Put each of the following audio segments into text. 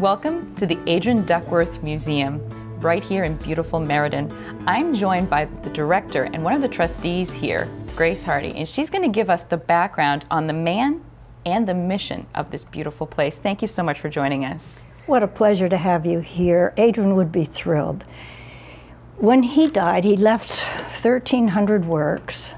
Welcome to the Aidron Duckworth Museum, right here in beautiful Meriden. I'm joined by the director and one of the trustees here, Grace Harde, and she's going to give us the background on the man and the mission of this beautiful place. Thank you so much for joining us. What a pleasure to have you here. Aidron would be thrilled. When he died, he left 1,300 works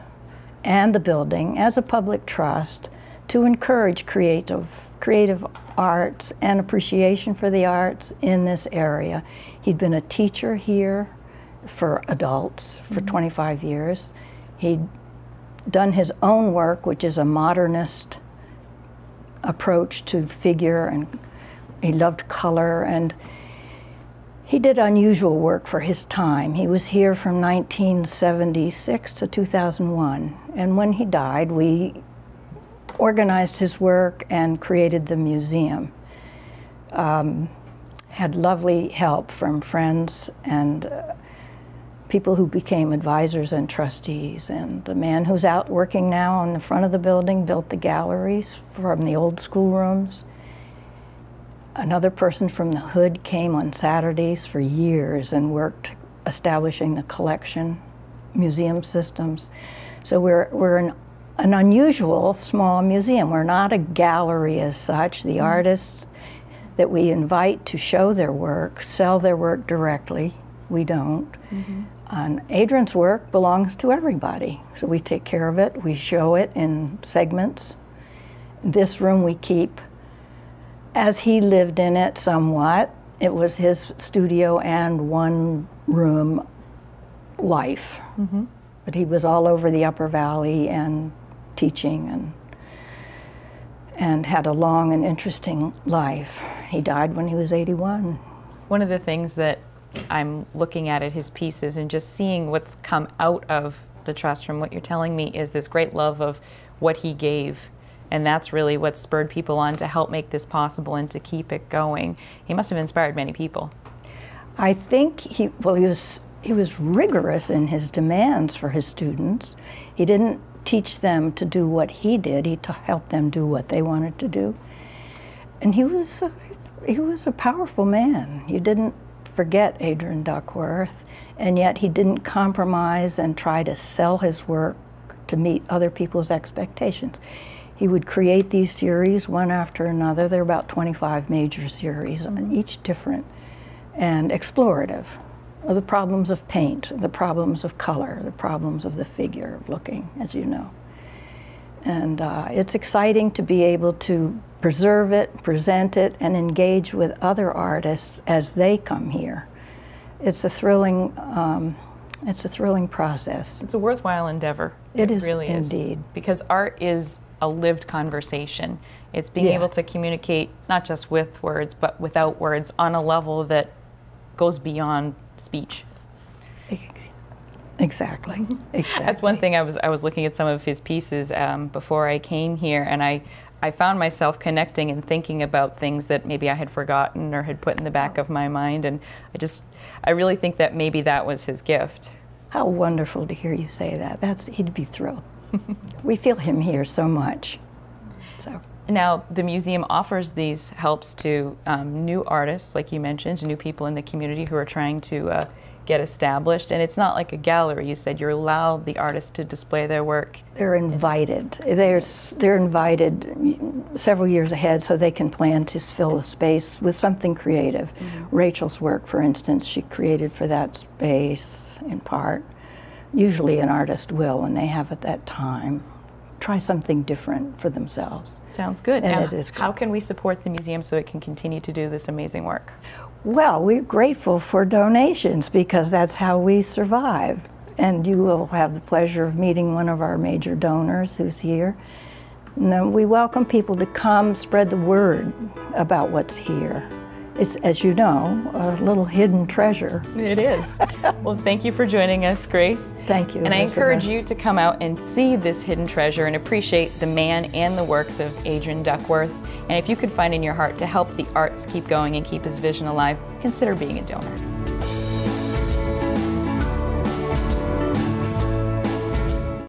and the building as a public trust to encourage creative, creative arts and appreciation for the arts in this area. He'd been a teacher here for adults for mm -hmm. 25 years. He'd done his own work, which is a modernist approach to figure, and he loved color, and he did unusual work for his time. He was here from 1976 to 2001, and when he died, we organized his work and created the museum. Um, had lovely help from friends and uh, people who became advisors and trustees. And the man who's out working now on the front of the building built the galleries from the old schoolrooms. Another person from the hood came on Saturdays for years and worked establishing the collection, museum systems. So we're, we're an an unusual small museum. We're not a gallery as such. The mm -hmm. artists that we invite to show their work sell their work directly. We don't. Mm -hmm. And Aidron's work belongs to everybody. So we take care of it. We show it in segments. This room we keep as he lived in it somewhat. It was his studio and one room life. Mm -hmm. But he was all over the Upper Valley and teaching and and had a long and interesting life. He died when he was 81. One of the things that I'm looking at at his pieces and just seeing what's come out of the trust from what you're telling me is this great love of what he gave. And that's really what spurred people on to help make this possible and to keep it going. He must have inspired many people. I think he, well, he was, he was rigorous in his demands for his students. He didn't teach them to do what he did. He helped them do what they wanted to do. And he was, a, he was a powerful man. You didn't forget Aidron Duckworth, and yet he didn't compromise and try to sell his work to meet other people's expectations. He would create these series one after another. There are about 25 major series, mm -hmm. each different and explorative the problems of paint, the problems of color, the problems of the figure of looking, as you know. And uh, it's exciting to be able to preserve it, present it, and engage with other artists as they come here. It's a thrilling, um, it's a thrilling process. It's a worthwhile endeavor. it, it is really indeed. Is, because art is a lived conversation. It's being yeah. able to communicate not just with words, but without words on a level that goes beyond speech. Exactly. exactly. That's one thing I was I was looking at some of his pieces um, before I came here, and I I found myself connecting and thinking about things that maybe I had forgotten or had put in the back of my mind, and I just I really think that maybe that was his gift. How wonderful to hear you say that. That's he'd be thrilled. we feel him here so much. So. Now, the museum offers these helps to um, new artists, like you mentioned, new people in the community who are trying to uh, get established. And it's not like a gallery. You said you allow the artists to display their work. They're invited. They're, they're invited several years ahead so they can plan to fill the space with something creative. Mm -hmm. Rachel's work, for instance, she created for that space in part. Usually an artist will when they have at that time try something different for themselves. Sounds good. And now, it is good. How can we support the museum so it can continue to do this amazing work? Well, we're grateful for donations because that's how we survive. And you will have the pleasure of meeting one of our major donors who's here. And we welcome people to come spread the word about what's here it's, as you know, a little hidden treasure. It is. well, thank you for joining us, Grace. Thank you. And Elizabeth. I encourage you to come out and see this hidden treasure and appreciate the man and the works of Aidron Duckworth. And if you could find in your heart to help the arts keep going and keep his vision alive, consider being a donor.